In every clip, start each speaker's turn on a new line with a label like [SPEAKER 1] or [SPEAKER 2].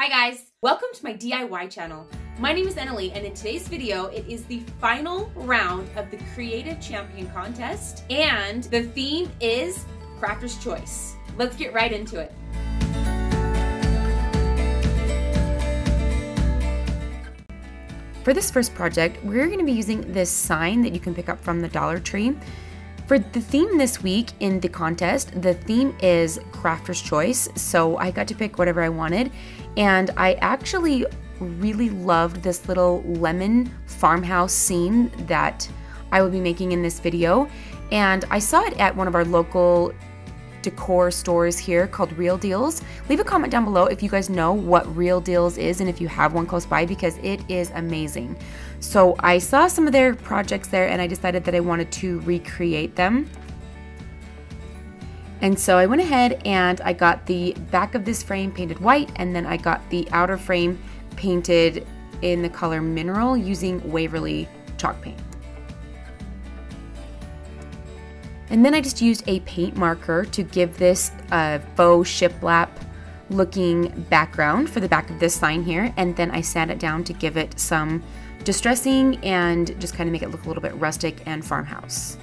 [SPEAKER 1] Hi guys, welcome to my DIY channel. My name is Annalee and in today's video, it is the final round of the Creative Champion Contest and the theme is Crafter's Choice. Let's get right into it.
[SPEAKER 2] For this first project, we're going to be using this sign that you can pick up from the Dollar Tree. For the theme this week in the contest, the theme is Crafter's Choice, so I got to pick whatever I wanted, and I actually really loved this little lemon farmhouse scene that I will be making in this video, and I saw it at one of our local decor stores here called Real Deals. Leave a comment down below if you guys know what Real Deals is and if you have one close by because it is amazing. So I saw some of their projects there and I decided that I wanted to recreate them. And so I went ahead and I got the back of this frame painted white and then I got the outer frame painted in the color mineral using Waverly chalk paint. And then I just used a paint marker to give this a faux shiplap looking background for the back of this sign here. And then I sand it down to give it some distressing and just kind of make it look a little bit rustic and farmhouse.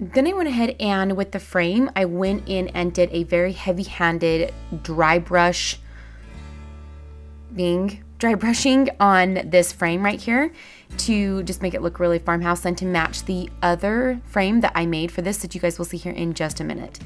[SPEAKER 2] Then I went ahead and with the frame, I went in and did a very heavy-handed dry brush thing, dry brushing on this frame right here to just make it look really farmhouse and to match the other frame that I made for this that you guys will see here in just a minute.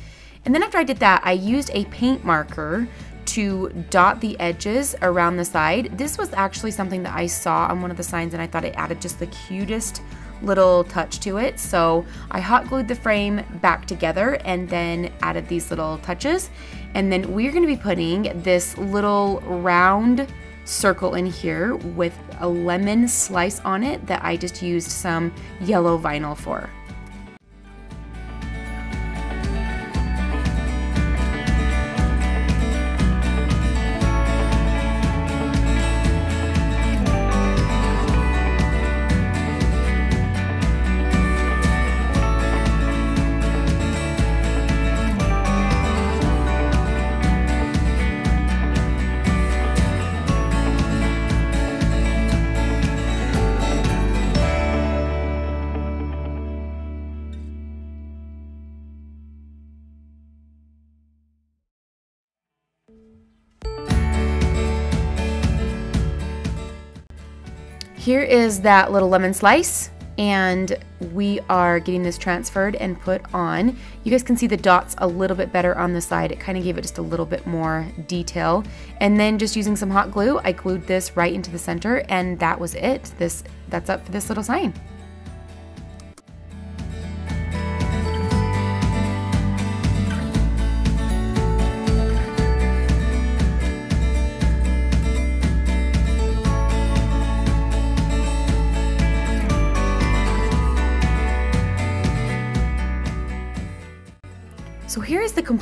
[SPEAKER 2] And then after I did that, I used a paint marker to dot the edges around the side. This was actually something that I saw on one of the signs and I thought it added just the cutest little touch to it. So I hot glued the frame back together and then added these little touches. And then we're gonna be putting this little round circle in here with a lemon slice on it that I just used some yellow vinyl for. Here is that little lemon slice and we are getting this transferred and put on. You guys can see the dots a little bit better on the side. It kind of gave it just a little bit more detail. And then just using some hot glue, I glued this right into the center and that was it. This That's up for this little sign.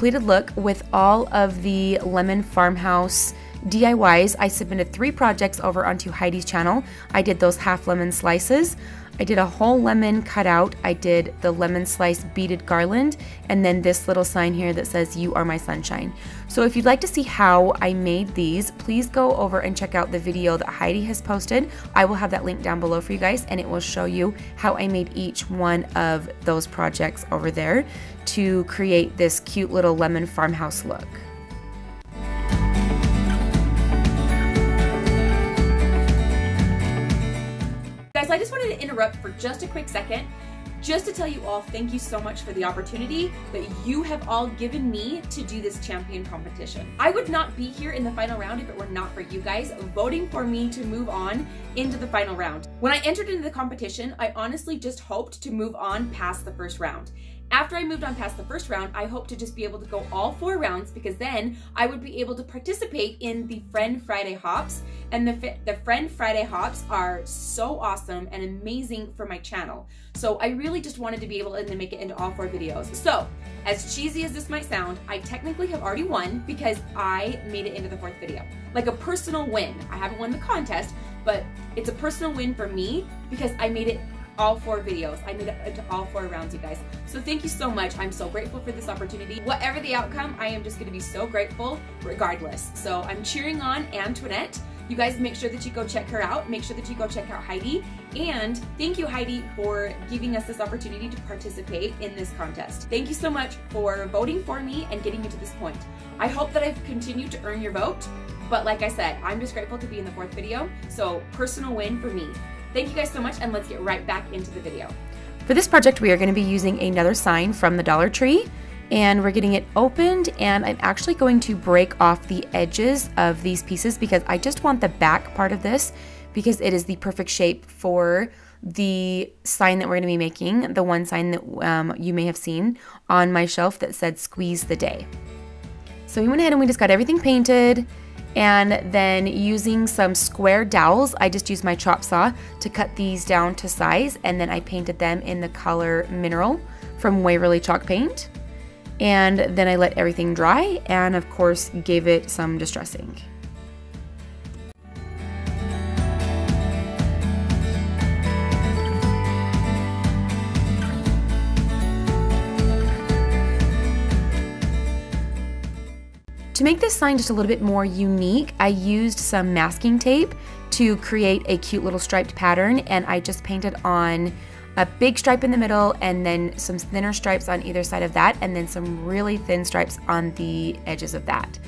[SPEAKER 2] Completed look with all of the Lemon Farmhouse DIYs. I submitted three projects over onto Heidi's channel. I did those half lemon slices. I did a whole lemon cutout. I did the lemon slice beaded garland and then this little sign here that says you are my sunshine. So if you'd like to see how I made these, please go over and check out the video that Heidi has posted. I will have that link down below for you guys and it will show you how I made each one of those projects over there to create this cute little lemon farmhouse look.
[SPEAKER 1] Interrupt for just a quick second just to tell you all thank you so much for the opportunity that you have all given me to do this champion competition. I would not be here in the final round if it were not for you guys voting for me to move on into the final round. When I entered into the competition, I honestly just hoped to move on past the first round. After I moved on past the first round, I hope to just be able to go all four rounds because then I would be able to participate in the Friend Friday Hops And the, the Friend Friday hops are so awesome and amazing for my channel. So I really just wanted to be able to make it into all four videos. So as cheesy as this might sound, I technically have already won because I made it into the fourth video. Like a personal win. I haven't won the contest, but it's a personal win for me because I made it all four videos. I made it into all four rounds, you guys. So thank you so much. I'm so grateful for this opportunity. Whatever the outcome, I am just gonna be so grateful regardless. So I'm cheering on Antoinette. You guys make sure that you go check her out. Make sure that you go check out Heidi. And thank you, Heidi, for giving us this opportunity to participate in this contest. Thank you so much for voting for me and getting me to this point. I hope that I've continued to earn your vote. But like I said, I'm just grateful to be in the fourth video. So personal win for me. Thank you guys so much and let's get right back into the video.
[SPEAKER 2] For this project, we are going to be using another sign from the Dollar Tree and we're getting it opened and I'm actually going to break off the edges of these pieces because I just want the back part of this because it is the perfect shape for the sign that we're going to be making, the one sign that um, you may have seen on my shelf that said squeeze the day. So we went ahead and we just got everything painted and then using some square dowels, I just used my chop saw to cut these down to size and then I painted them in the color Mineral from Waverly Chalk Paint. And then I let everything dry and of course gave it some distressing. To make this sign just a little bit more unique, I used some masking tape to create a cute little striped pattern and I just painted on a big stripe in the middle and then some thinner stripes on either side of that and then some really thin stripes on the edges of that.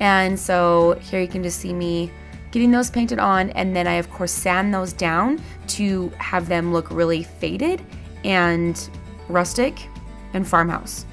[SPEAKER 2] And so here you can just see me getting those painted on and then I of course sand those down to have them look really faded and rustic and farmhouse.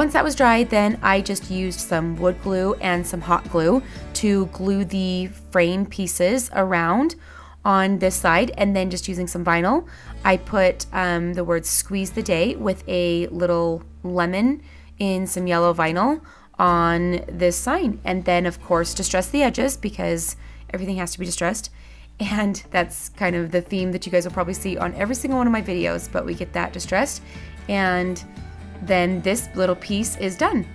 [SPEAKER 2] Once that was dry, then I just used some wood glue and some hot glue to glue the frame pieces around on this side and then just using some vinyl. I put um, the words squeeze the day with a little lemon in some yellow vinyl on this sign. And then of course distress the edges because everything has to be distressed. And that's kind of the theme that you guys will probably see on every single one of my videos, but we get that distressed. And then this little piece is done.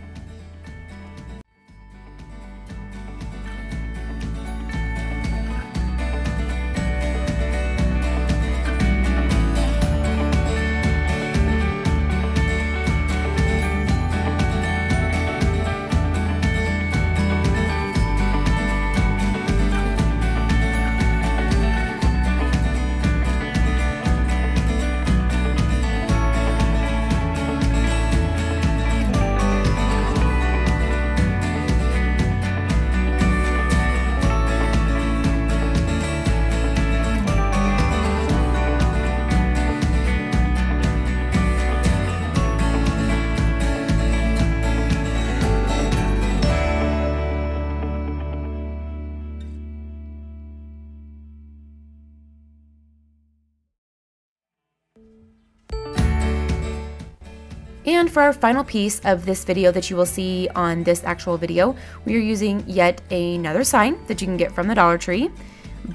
[SPEAKER 2] And for our final piece of this video that you will see on this actual video, we are using yet another sign that you can get from the Dollar Tree.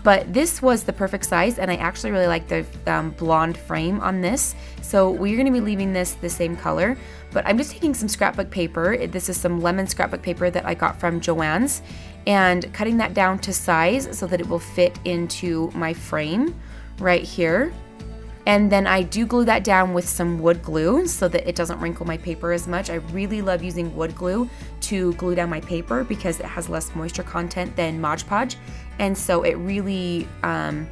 [SPEAKER 2] But this was the perfect size and I actually really like the um, blonde frame on this. So we're going to be leaving this the same color. But I'm just taking some scrapbook paper. This is some lemon scrapbook paper that I got from Joann's. And cutting that down to size so that it will fit into my frame right here. And then I do glue that down with some wood glue so that it doesn't wrinkle my paper as much. I really love using wood glue to glue down my paper because it has less moisture content than Mod Podge. And so it really, um,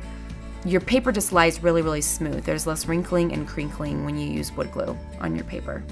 [SPEAKER 2] your paper just lies really, really smooth. There's less wrinkling and crinkling when you use wood glue on your paper.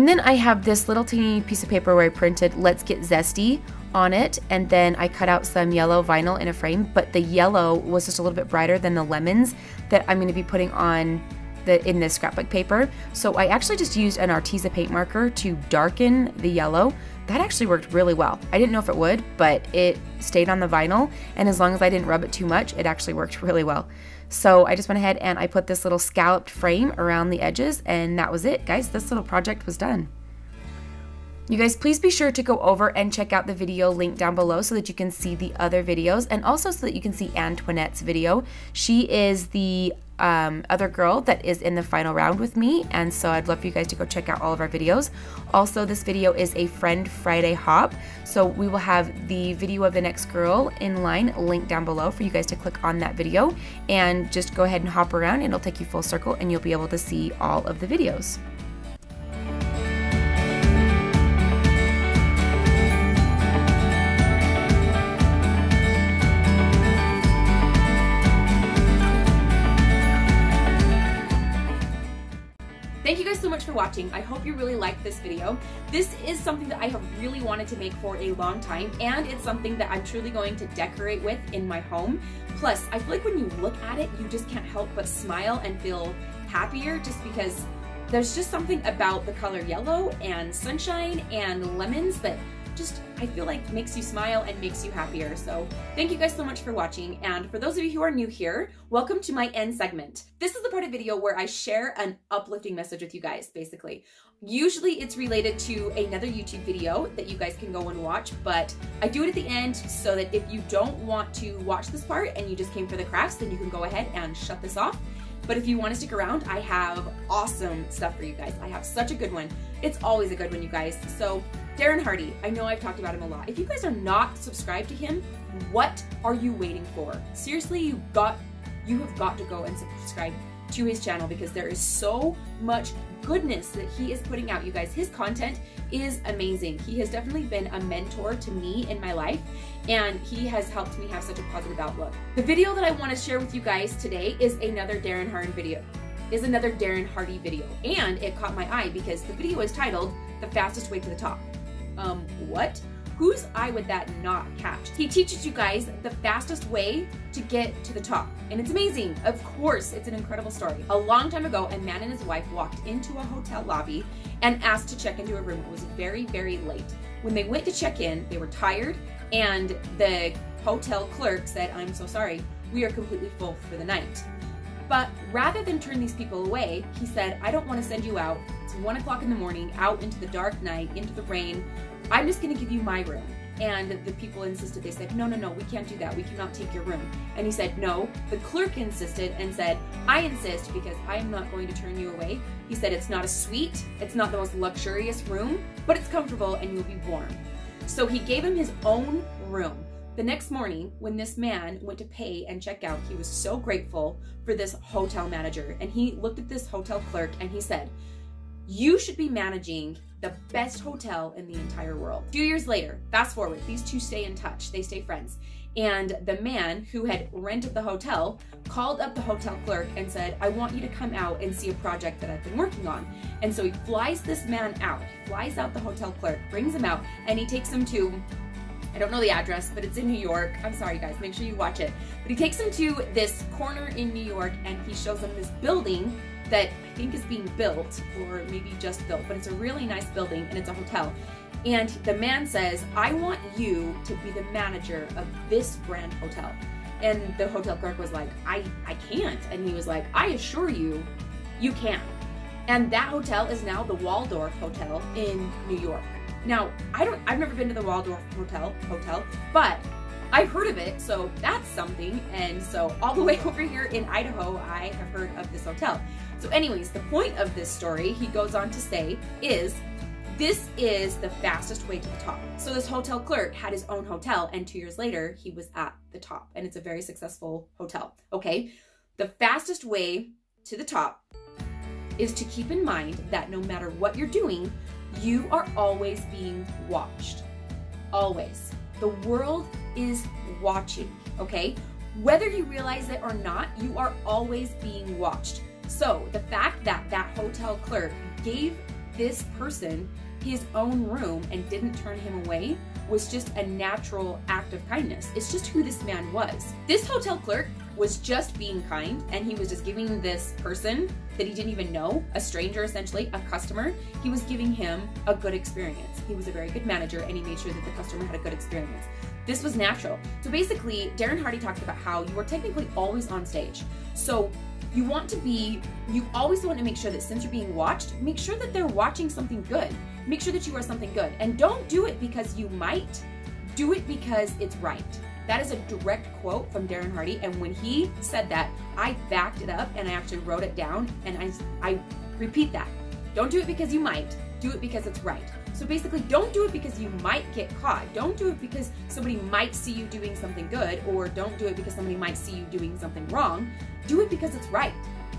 [SPEAKER 2] And then I have this little teeny piece of paper where I printed Let's Get Zesty on it and then I cut out some yellow vinyl in a frame but the yellow was just a little bit brighter than the lemons that I'm going to be putting on the in this scrapbook paper. So I actually just used an Arteza paint marker to darken the yellow. That actually worked really well. I didn't know if it would but it stayed on the vinyl and as long as I didn't rub it too much it actually worked really well. So I just went ahead and I put this little scalloped frame around the edges and that was it. Guys this little project was done you guys, please be sure to go over and check out the video link down below so that you can see the other videos and also so that you can see Antoinette's video. She is the um, other girl that is in the final round with me, and so I'd love for you guys to go check out all of our videos. Also, this video is a Friend Friday hop, so we will have the video of the next girl in line linked down below for you guys to click on that video and just go ahead and hop around, it'll take you full circle, and you'll be able to see all of the videos.
[SPEAKER 1] Much for watching. I hope you really liked this video. This is something that I have really wanted to make for a long time, and it's something that I'm truly going to decorate with in my home. Plus, I feel like when you look at it, you just can't help but smile and feel happier just because there's just something about the color yellow and sunshine and lemons that just I feel like makes you smile and makes you happier. So thank you guys so much for watching. And for those of you who are new here, welcome to my end segment. This is the part of video where I share an uplifting message with you guys, basically. Usually it's related to another YouTube video that you guys can go and watch, but I do it at the end so that if you don't want to watch this part and you just came for the crafts, then you can go ahead and shut this off. But if you want to stick around, I have awesome stuff for you guys. I have such a good one. It's always a good one, you guys. So Darren Hardy, I know I've talked about him a lot. If you guys are not subscribed to him, what are you waiting for? Seriously, you got you have got to go and subscribe to his channel because there is so much goodness that he is putting out, you guys. His content is amazing. He has definitely been a mentor to me in my life and he has helped me have such a positive outlook. The video that I want to share with you guys today is another Darren Hardy video is another Darren Hardy video and it caught my eye because the video is titled The Fastest Way to the Top um, what? Whose eye would that not catch? He teaches you guys the fastest way to get to the top. And it's amazing. Of course, it's an incredible story. A long time ago, a man and his wife walked into a hotel lobby and asked to check into a room. It was very, very late. When they went to check in, they were tired, and the hotel clerk said, I'm so sorry, we are completely full for the night. But rather than turn these people away, he said, I don't want to send you out. It's one o'clock in the morning, out into the dark night, into the rain. I'm just going to give you my room. And the people insisted, they said, no, no, no, we can't do that. We cannot take your room. And he said, no. The clerk insisted and said, I insist because I am not going to turn you away. He said, it's not a suite. It's not the most luxurious room, but it's comfortable and you'll be warm. So he gave him his own room. The next morning, when this man went to pay and check out, he was so grateful for this hotel manager. And he looked at this hotel clerk and he said, You should be managing the best hotel in the entire world. Few years later, fast forward, these two stay in touch, they stay friends. And the man who had rented the hotel called up the hotel clerk and said, I want you to come out and see a project that I've been working on. And so he flies this man out, flies out the hotel clerk, brings him out, and he takes him to I don't know the address, but it's in New York. I'm sorry, guys. Make sure you watch it. But he takes him to this corner in New York and he shows him this building that I think is being built or maybe just built, but it's a really nice building and it's a hotel. And the man says, I want you to be the manager of this grand hotel. And the hotel clerk was like, I, I can't. And he was like, I assure you, you can. And that hotel is now the Waldorf Hotel in New York. Now, I don't I've never been to the Waldorf Hotel hotel, but I've heard of it, so that's something. And so all the way over here in Idaho, I have heard of this hotel. So anyways, the point of this story, he goes on to say, is this is the fastest way to the top. So this hotel clerk had his own hotel and two years later, he was at the top and it's a very successful hotel. Okay, the fastest way to the top is to keep in mind that no matter what you're doing, you are always being watched. Always. The world is watching, okay? Whether you realize it or not, you are always being watched. So the fact that that hotel clerk gave this person his own room and didn't turn him away was just a natural act of kindness. It's just who this man was. This hotel clerk was just being kind and he was just giving this person that he didn't even know, a stranger essentially, a customer, he was giving him a good experience. He was a very good manager and he made sure that the customer had a good experience. This was natural. So basically, Darren Hardy talks about how you are technically always on stage. So you want to be, you always want to make sure that since you're being watched, make sure that they're watching something good. Make sure that you are something good. And don't do it because you might, do it because it's right. That is a direct quote from Darren Hardy. And when he said that, I backed it up and I actually wrote it down and I, I repeat that. Don't do it because you might, do it because it's right. So basically, don't do it because you might get caught. Don't do it because somebody might see you doing something good, or don't do it because somebody might see you doing something wrong. Do it because it's right.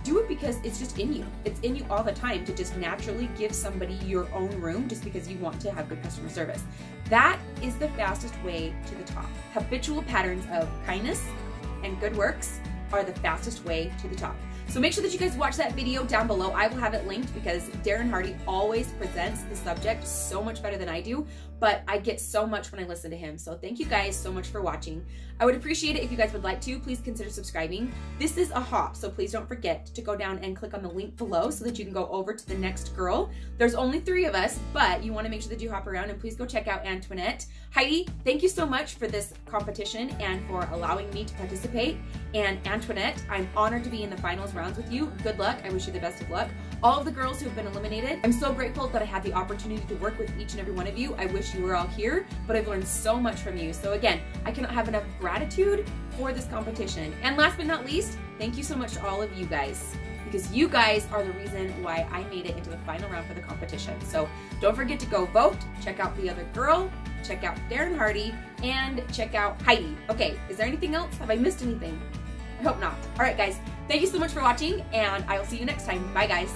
[SPEAKER 1] Do it because it's just in you. It's in you all the time to just naturally give somebody your own room just because you want to have good customer service. That is the fastest way to the top. Habitual patterns of kindness and good works are the fastest way to the top. So make sure that you guys watch that video down below. I will have it linked because Darren Hardy always presents the subject so much better than I do, but I get so much when I listen to him. So thank you guys so much for watching. I would appreciate it if you guys would like to. Please consider subscribing. This is a hop, so please don't forget to go down and click on the link below so that you can go over to the next girl. There's only three of us, but you want to make sure that you hop around and please go check out Antoinette. Heidi, thank you so much for this competition and for allowing me to participate. And Antoinette, I'm honored to be in the finals rounds with you. Good luck. I wish you the best of luck. All of the girls who have been eliminated, I'm so grateful that I had the opportunity to work with each and every one of you. I wish you were all here, but I've learned so much from you. So again, I cannot have enough gratitude for this competition. And last but not least, thank you so much to all of you guys because you guys are the reason why I made it into the final round for the competition. So don't forget to go vote, check out the other girl, check out Darren Hardy, and check out Heidi. Okay, is there anything else? Have I missed anything? I hope not. All right, guys, thank you so much for watching, and I will see you next time. Bye, guys.